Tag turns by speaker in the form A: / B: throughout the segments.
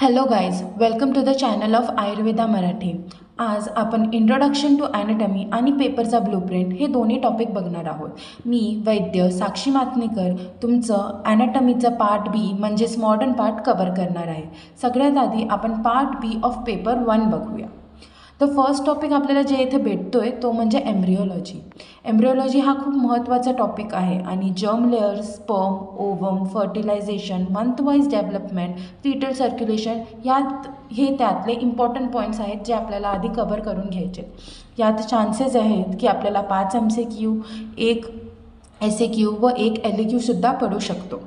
A: Hello guys welcome to the channel of Ayurveda Marathi आज आपण introduction to ॲनाटमी आणि पेपरचा ब्लूप्रिंट हे दोन्ही टॉपिक बघणार आहोत. मी वैद्य साक्षी मातनेकर तुमचं ॲनाटमीचं पार्ट बी म्हणजेच मॉडर्न पार्ट कवर करणार आहे. सगळ्यात आधी आपण part B of paper one बघूया. तर फर्स्ट टॉपिक आपल्याला जे इथे भेटतो आहे तो म्हणजे एम्ब्रिओलॉजी एम्ब्रिओलॉजी हा खूप महत्त्वाचा टॉपिक आहे आणि germ layer sperm ovum fertilisation monthwise development foetal circulation यात हे त्यातले इम्पॉर्टंट पॉईंट्स आहेत जे आपल्याला आधी कवर करून घ्यायचे. यात चान्सेस आहेत की आपल्याला पाच एम सी क्यू एक एस ए क्यू व एक एल ए क्यूसुद्धा पडू शकतो.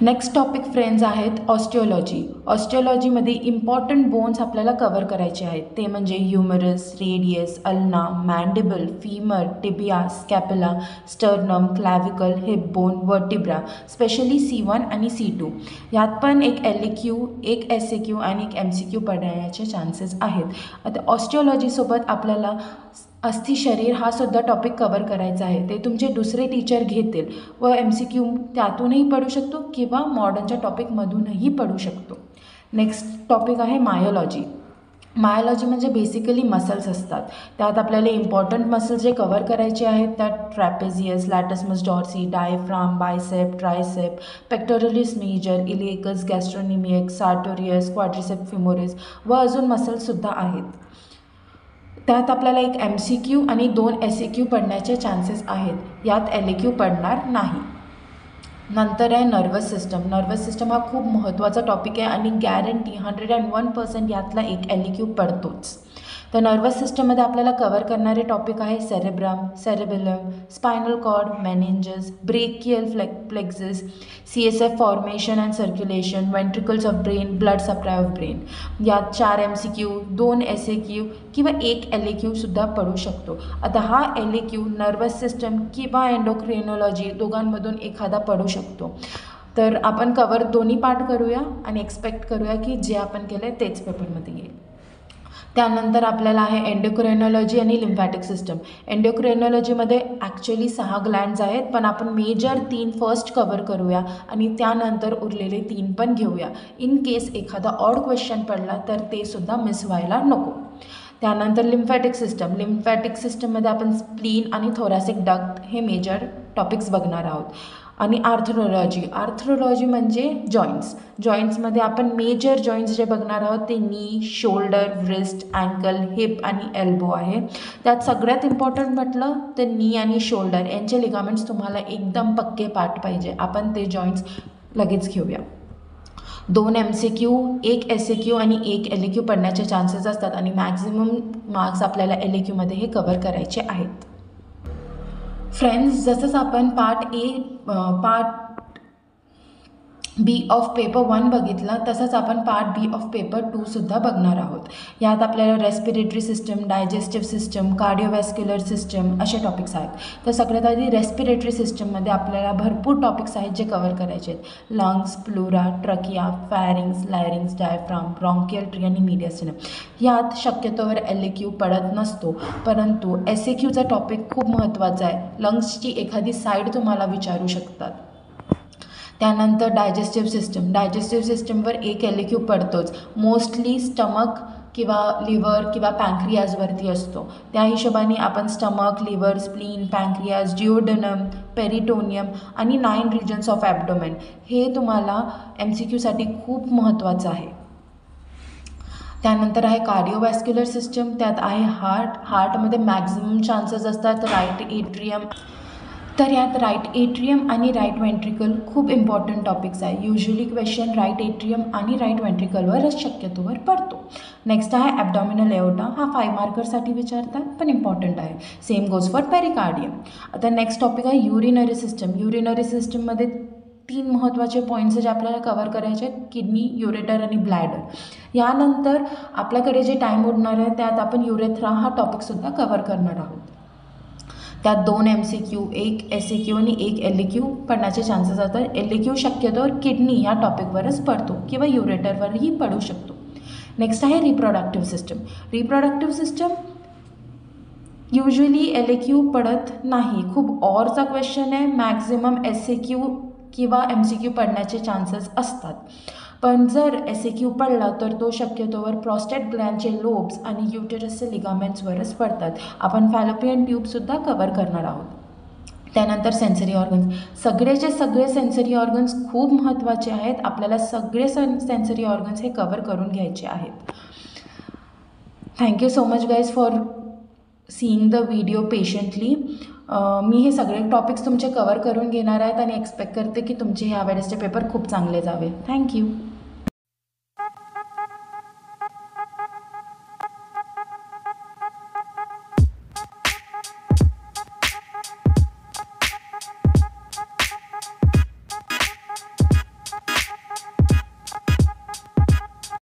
A: नेक्स्ट टॉपिक फ्रेंड्स आहेत ऑस्टिओलॉजी ऑस्टिओलॉजीमध्ये इम्पॉर्टंट बोन्स आपल्याला कवर करायचे आहेत. ते म्हणजे humerus radius ulna mandible femur tibia scapula sternum clavicle hip bone vertebra specially C one आणि सी टू यात पण एक एल ए क्यू एक एस ए क्यू आणि एक एम सी क्यू पडण्याचे चान्सेस आहेत. आता ऑस्टिओलॉजीसोबत आपल्याला अस्थि शरीर हा सुद्धा टॉपिक कवर करायचा आहे. ते तुमचे दुसरे टीचर घेतील व एम सी क्यू त्यातूनही पडू शकतो किंवा मॉडर्नच्या टॉपिकमधूनही पडू शकतो. नेक्स्ट टॉपिक आहे मायोलॉजी मायोलॉजी म्हणजे बेसिकली मसल्स असतात. त्यात आपल्याला इम्पॉर्टंट मसल्स जे कवर करायचे आहेत त्यात trapezius latissimus dorsi diaphragm bicep tricep pectoralis major iliacus gastrocnemius sartorius quadricep femoris व अजून मसल्ससुद्धा आहेत. त्यात आपल्याला एक एम सी क्यू आणि दोन एस सी क्यू पडण्याचे चान्सेस आहेत. यात एल ए क्यू पडणार नाही. नंतर आहे नर्वस सिस्टम नर्वस सिस्टम हा खूप महत्त्वाचा टॉपिक आहे आणि guarantee hundred and one percent यातला एक एल क्यू पडतोच. तर नर्वस सिस्टममध्ये आपल्याला कवर करणारे टॉपिक आहे cerebrum cerebellum spinal cord meninges brachial flex plexus C S F formation and circulation ventricles of brain blood supply of brain यात चार एम सी क्यू दोन एस ए क्यू किंवा एक एल ए क्यूसुद्धा पडू शकतो. आता हा L A Q nervous system किंवा एन्डोक्रेनॉलॉजी दोघांमधून एखादा पडू शकतो. तर आपण कवर दोन्ही पार्ट करूया आणि एक्सपेक्ट करूया की जे आपण केलं आहे तेच पेपरमध्ये येईल. त्यानंतर आपल्याला आहे एंडोक्रेनॉलॉजी आणि लिम्फॅटिक सिस्टम एंडोक्रेनॉलॉजीमध्ये ॲक्च्युली सहा ग्लँड्स आहेत पण आपण मेजर तीन फर्स्ट कवर करूया आणि त्यानंतर उरलेले तीन पण घेऊया. इन केस एखादा ऑड क्वेश्चन पडला तर ते सुद्धा मिस व्हायला नको. त्यानंतर लिम्फॅटिक सिस्टम लिम्फॅटिक सिस्टममध्ये आपण स्प्लीन आणि थोरॅसिक डक्ट हे मेजर टॉपिक्स बघणार आहोत. आणि आर्थरोलॉजी आर्थरोलॉजी म्हणजे जॉईंट्स जॉईंट्समध्ये आपण मेजर जॉईंट्स जे बघणार आहोत ते knee shoulder wrist ankle hip आणि एल्बो आहे. त्यात सगळ्यात इम्पॉर्टंट म्हटलं तर नी आणि शोल्डर यांचे लिगामेंट्स तुम्हाला एकदम पक्के पाठ पाहिजे. आपण ते जॉईंट्स लगेच घेऊया. दोन एम सी क्यू एक एस ए क्यू आणि एक एल ए क्यू पडण्याचे चान्सेस असतात आणि मॅक्झिमम मार्क्स आपल्याला एल ए क्यूमध्ये हे कवर करायचे आहेत. फ्रेंड्स जसंच आपण part A part B of paper one बघितला तसंच आपण पार्ट बी ऑफ पेपर टूसुद्धा बघणार आहोत. यात आपल्याला respiratory system digestive system cardiovascular system असे टॉपिक्स आहेत. तर सगळ्यात आधी रेस्पिरेटरी सिस्टममध्ये आपल्याला भरपूर टॉपिक्स आहेत जे कवर करायचे आहेत. Lungs pleura trachea pharynx larynx diaphragm bronchial tree आणि मीडियासिनम यात शक्यतोवर एल ए क्यू पडत नसतो. परंतु एस ए क्यूचा टॉपिक खूप महत्त्वाचा आहे. लंग्सची एखादी साईड तुम्हाला विचारू शकतात. त्यानंतर डायजेस्टिव्ह सिस्टम डायजेस्टिव्ह सिस्टमवर एक एल क्यू पडतोच. मोस्टली स्टमक किंवा लिव्हर किंवा पँक्रियाजवरती असतो. त्या हिशोबाने आपण stomach liver spleen pancreas duodenum peritoneum आणि नाईन रिजन्स ऑफ ॲबडोमेन हे तुम्हाला एम सी क्यूसाठी खूप महत्त्वाचं आहे. त्यानंतर आहे कार्डिओवॅस्क्युलर सिस्टम त्यात आहे हार्ट हार्टमध्ये मॅक्झिमम चान्सेस असतात राईट एट्रियम तर यात राईट एट्रियम आणि राईट वेंट्रिकल खूप इम्पॉर्टंट टॉपिक्स आहे. युजली क्वेश्चन राईट एट्रियम आणि राईट वेंट्रिकलवरच शक्यतोवर पडतो. नेक्स्ट आहे ॲबडॉमिनल एओटा हा फाय मार्करसाठी विचारतात पण इम्पॉर्टंट आहे. सेम गोज फॉर पेरिकार्डियम आता नेक्स्ट टॉपिक आहे युरिनरी सिस्टम युरिनरी सिस्टममध्ये तीन महत्त्वाचे पॉईंट्स जे आपल्याला कवर करायचे आहेत किडनी युरेटर आणि ब्लॅडर यानंतर आपल्याकडे जे टाईम उडणार आहे त्यात आपण युरेथ्रा हा टॉपिकसुद्धा कवर करणार आहोत. त्यात दोन एम सी क्यू एक एस ए क्यू आणि एक एल ए क्यू पडण्याचे चान्सेस असतात. एल ए क्यू शक्यतोवर किडनी या टॉपिकवरच पडतो किंवा युरेटरवरही पडू शकतो. नेक्स्ट आहे reproductive system reproductive system usually L A Q पडत नाही. खूप ऑरचा क्वेश्चन आहे. मॅक्झिमम एस ए क्यू किंवा एम सी क्यू पडण्याचे चान्सेस असतात. पण जर एस ए क्यू पडला तर तो शक्यतोवर प्रॉस्टेट ग्लॅनचे लोब्स आणि युटेरसचे लिगामेंट्सवरच पडतात. आपण फॅलोपियन ट्यूबसुद्धा कवर करणार आहोत. त्यानंतर सेन्सरी ऑर्गन्स सगळेचे सगळे सेन्सरी ऑर्गन्स खूप महत्त्वाचे आहेत. आपल्याला सगळे सन सेन्सरी ऑर्गन्स हे कवर करून घ्यायचे आहेत. Thank you so much guys for seeing the video patiently मी हे सगळे टॉपिक्स तुमचे कवर करून घेणार आहेत आणि एक्सपेक्ट करते की तुमचे ह्या पेपर खूप चांगले जावे. थँक्यू